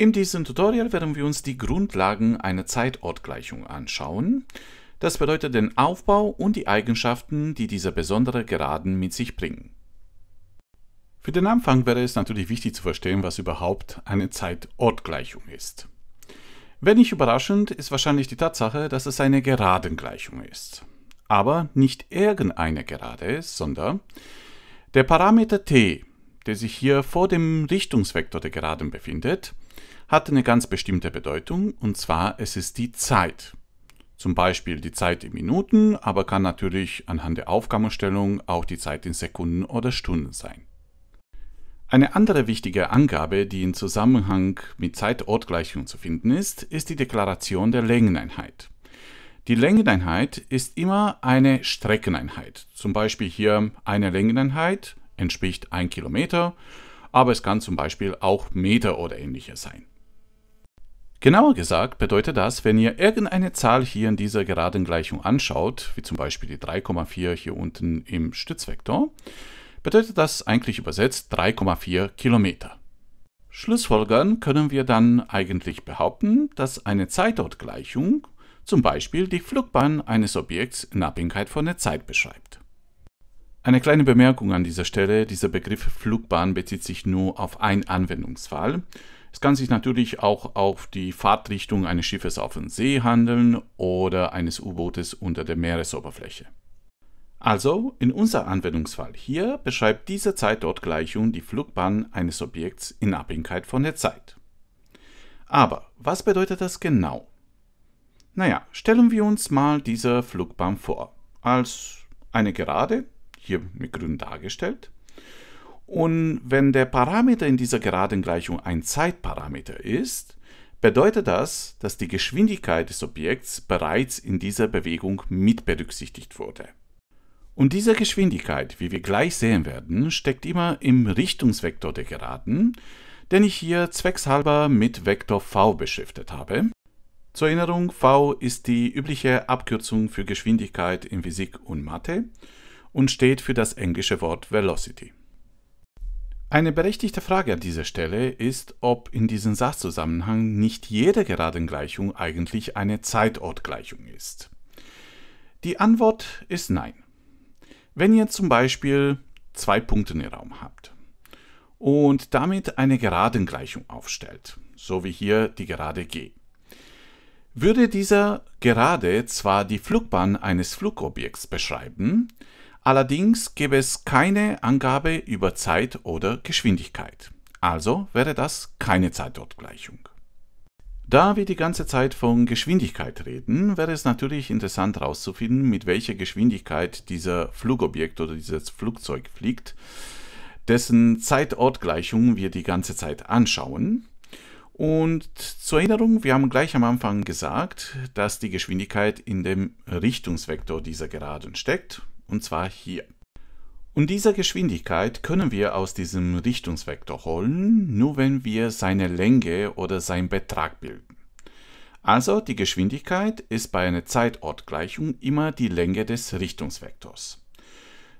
In diesem Tutorial werden wir uns die Grundlagen einer Zeitortgleichung anschauen. Das bedeutet den Aufbau und die Eigenschaften, die diese besondere Geraden mit sich bringen. Für den Anfang wäre es natürlich wichtig zu verstehen, was überhaupt eine Zeitortgleichung ist. Wenn nicht überraschend, ist wahrscheinlich die Tatsache, dass es eine Geradengleichung ist. Aber nicht irgendeine Gerade, sondern der Parameter t, der sich hier vor dem Richtungsvektor der Geraden befindet, hat eine ganz bestimmte Bedeutung, und zwar es ist die Zeit. Zum Beispiel die Zeit in Minuten, aber kann natürlich anhand der Aufgabenstellung auch die Zeit in Sekunden oder Stunden sein. Eine andere wichtige Angabe, die im Zusammenhang mit Zeitortgleichung zu finden ist, ist die Deklaration der Längeneinheit. Die Längeneinheit ist immer eine Streckeneinheit. Zum Beispiel hier eine Längeneinheit entspricht 1 Kilometer, aber es kann zum Beispiel auch Meter oder ähnliches sein. Genauer gesagt bedeutet das, wenn ihr irgendeine Zahl hier in dieser geraden Gleichung anschaut, wie zum Beispiel die 3,4 hier unten im Stützvektor, bedeutet das eigentlich übersetzt 3,4 Kilometer. Schlussfolgern können wir dann eigentlich behaupten, dass eine Zeitortgleichung zum Beispiel die Flugbahn eines Objekts in Abhängigkeit von der Zeit beschreibt. Eine kleine Bemerkung an dieser Stelle, dieser Begriff Flugbahn bezieht sich nur auf einen Anwendungsfall. Es kann sich natürlich auch auf die Fahrtrichtung eines Schiffes auf dem See handeln oder eines U-Bootes unter der Meeresoberfläche. Also, in unser Anwendungsfall hier beschreibt diese Zeitortgleichung die Flugbahn eines Objekts in Abhängigkeit von der Zeit. Aber was bedeutet das genau? Naja, stellen wir uns mal diese Flugbahn vor, als eine Gerade, hier mit grün dargestellt, und wenn der Parameter in dieser geraden Gleichung ein Zeitparameter ist, bedeutet das, dass die Geschwindigkeit des Objekts bereits in dieser Bewegung mit berücksichtigt wurde. Und diese Geschwindigkeit, wie wir gleich sehen werden, steckt immer im Richtungsvektor der Geraden, den ich hier zweckshalber mit Vektor v beschriftet habe. Zur Erinnerung, v ist die übliche Abkürzung für Geschwindigkeit in Physik und Mathe und steht für das englische Wort Velocity. Eine berechtigte Frage an dieser Stelle ist, ob in diesem Sachzusammenhang nicht jede Geradengleichung eigentlich eine Zeitortgleichung ist. Die Antwort ist nein. Wenn ihr zum Beispiel zwei Punkte im Raum habt und damit eine Geradengleichung aufstellt, so wie hier die Gerade G, würde dieser Gerade zwar die Flugbahn eines Flugobjekts beschreiben, Allerdings gäbe es keine Angabe über Zeit oder Geschwindigkeit. Also wäre das keine Zeitortgleichung. Da wir die ganze Zeit von Geschwindigkeit reden, wäre es natürlich interessant herauszufinden, mit welcher Geschwindigkeit dieser Flugobjekt oder dieses Flugzeug fliegt, dessen Zeitortgleichung wir die ganze Zeit anschauen. Und zur Erinnerung, wir haben gleich am Anfang gesagt, dass die Geschwindigkeit in dem Richtungsvektor dieser Geraden steckt und zwar hier. Und diese Geschwindigkeit können wir aus diesem Richtungsvektor holen, nur wenn wir seine Länge oder seinen Betrag bilden. Also die Geschwindigkeit ist bei einer Zeitortgleichung immer die Länge des Richtungsvektors.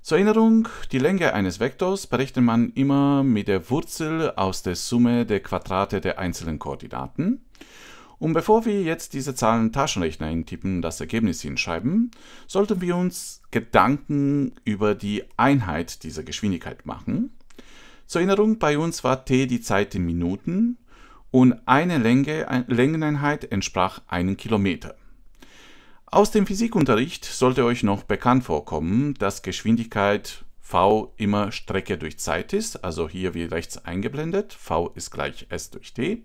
Zur Erinnerung, die Länge eines Vektors berechnet man immer mit der Wurzel aus der Summe der Quadrate der einzelnen Koordinaten. Und bevor wir jetzt diese Zahlen Taschenrechner eintippen das Ergebnis hinschreiben, sollten wir uns Gedanken über die Einheit dieser Geschwindigkeit machen. Zur Erinnerung, bei uns war t die Zeit in Minuten und eine Länge, Längeneinheit entsprach einen Kilometer. Aus dem Physikunterricht sollte euch noch bekannt vorkommen, dass Geschwindigkeit v immer Strecke durch Zeit ist, also hier wie rechts eingeblendet, v ist gleich s durch t.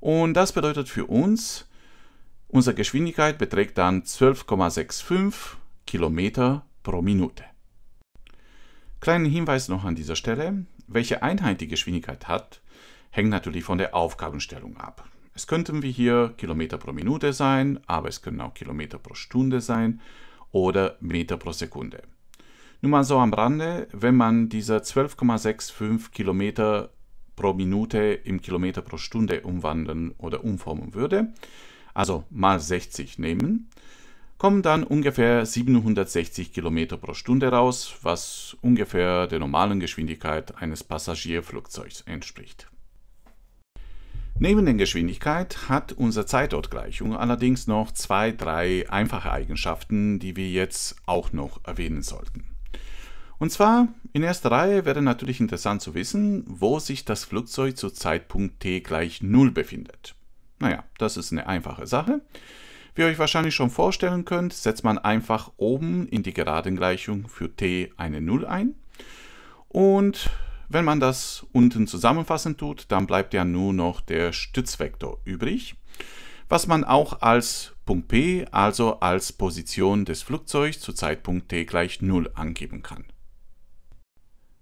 Und das bedeutet für uns, unsere Geschwindigkeit beträgt dann 12,65 Kilometer pro Minute. Kleinen Hinweis noch an dieser Stelle, welche Einheit die Geschwindigkeit hat, hängt natürlich von der Aufgabenstellung ab. Es könnten wie hier Kilometer pro Minute sein, aber es können auch Kilometer pro Stunde sein oder Meter pro Sekunde. Nur mal so am Rande, wenn man diese 12,65 Kilometer pro Minute im Kilometer pro Stunde umwandeln oder umformen würde, also mal 60 nehmen, kommen dann ungefähr 760 Kilometer pro Stunde raus, was ungefähr der normalen Geschwindigkeit eines Passagierflugzeugs entspricht. Neben der Geschwindigkeit hat unsere Zeitortgleichung allerdings noch zwei, drei einfache Eigenschaften, die wir jetzt auch noch erwähnen sollten. Und zwar in erster Reihe wäre natürlich interessant zu wissen, wo sich das Flugzeug zu Zeitpunkt t gleich 0 befindet. Naja, das ist eine einfache Sache. Wie ihr euch wahrscheinlich schon vorstellen könnt, setzt man einfach oben in die Geradengleichung für t eine 0 ein. Und wenn man das unten zusammenfassen tut, dann bleibt ja nur noch der Stützvektor übrig, was man auch als Punkt P, also als Position des Flugzeugs zu Zeitpunkt t gleich 0 angeben kann.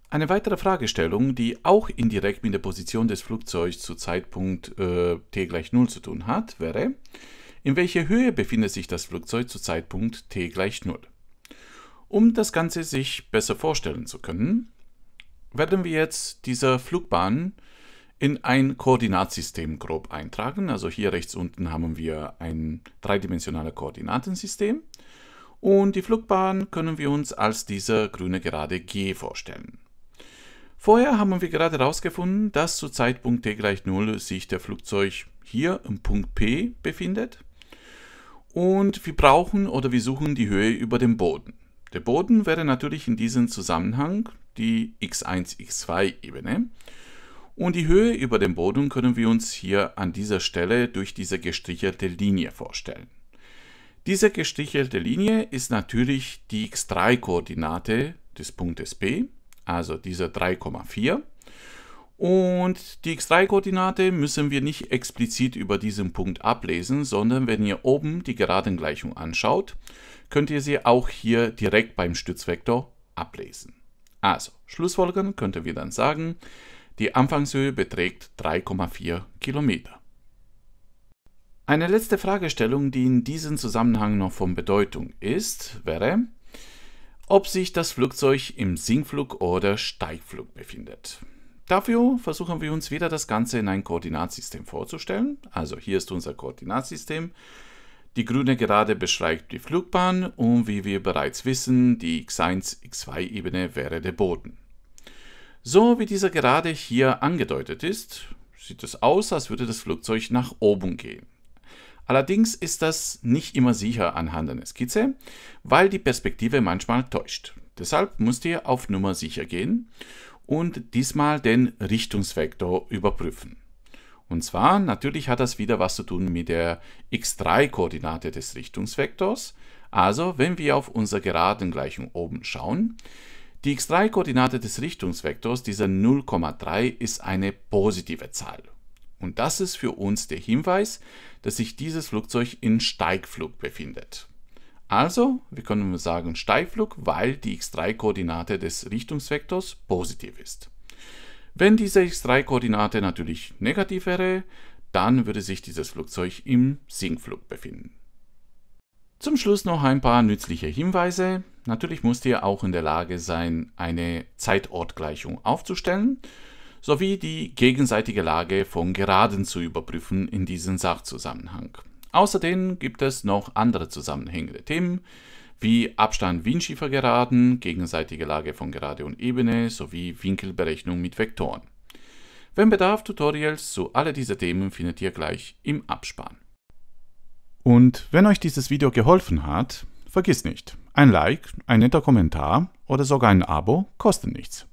Eine weitere Fragestellung, die auch indirekt mit der Position des Flugzeugs zu Zeitpunkt äh, t gleich 0 zu tun hat, wäre, in welcher Höhe befindet sich das Flugzeug zu Zeitpunkt t gleich 0? Um das Ganze sich besser vorstellen zu können, werden wir jetzt diese Flugbahn in ein Koordinatsystem grob eintragen. Also hier rechts unten haben wir ein dreidimensionales Koordinatensystem und die Flugbahn können wir uns als diese grüne Gerade G vorstellen. Vorher haben wir gerade herausgefunden, dass zu Zeitpunkt t gleich 0 sich der Flugzeug hier im Punkt P befindet und wir brauchen oder wir suchen die Höhe über dem Boden. Der Boden wäre natürlich in diesem Zusammenhang die x1, x2 Ebene. Und die Höhe über dem Boden können wir uns hier an dieser Stelle durch diese gestrichelte Linie vorstellen. Diese gestrichelte Linie ist natürlich die x3-Koordinate des Punktes P also diese 3,4. Und die x3-Koordinate müssen wir nicht explizit über diesen Punkt ablesen, sondern wenn ihr oben die Geradengleichung anschaut, könnt ihr sie auch hier direkt beim Stützvektor ablesen. Also, Schlussfolgern könnten wir dann sagen, die Anfangshöhe beträgt 3,4 Kilometer. Eine letzte Fragestellung, die in diesem Zusammenhang noch von Bedeutung ist, wäre, ob sich das Flugzeug im Sinkflug oder Steigflug befindet. Dafür versuchen wir uns wieder das Ganze in ein Koordinatsystem vorzustellen. Also hier ist unser Koordinatsystem. Die grüne Gerade beschreibt die Flugbahn und wie wir bereits wissen, die x1, x2-Ebene wäre der Boden. So wie diese Gerade hier angedeutet ist, sieht es aus, als würde das Flugzeug nach oben gehen. Allerdings ist das nicht immer sicher anhand einer Skizze, weil die Perspektive manchmal täuscht. Deshalb müsst ihr auf Nummer sicher gehen und diesmal den Richtungsvektor überprüfen. Und zwar, natürlich hat das wieder was zu tun mit der x3-Koordinate des Richtungsvektors. Also, wenn wir auf unsere Geradengleichung oben schauen, die x3-Koordinate des Richtungsvektors, diese 0,3, ist eine positive Zahl. Und das ist für uns der Hinweis, dass sich dieses Flugzeug in Steigflug befindet. Also, wir können sagen Steigflug, weil die x3-Koordinate des Richtungsvektors positiv ist. Wenn diese x3-Koordinate natürlich negativ wäre, dann würde sich dieses Flugzeug im Sinkflug befinden. Zum Schluss noch ein paar nützliche Hinweise. Natürlich müsst ihr auch in der Lage sein, eine Zeitortgleichung aufzustellen sowie die gegenseitige Lage von Geraden zu überprüfen in diesem Sachzusammenhang. Außerdem gibt es noch andere zusammenhängende Themen wie Abstand Windschiefergeraden, gegenseitige Lage von Gerade und Ebene sowie Winkelberechnung mit Vektoren. Wenn Bedarf, Tutorials zu all diese Themen findet ihr gleich im Abspann. Und wenn euch dieses Video geholfen hat, vergiss nicht, ein Like, ein netter Kommentar oder sogar ein Abo kostet nichts.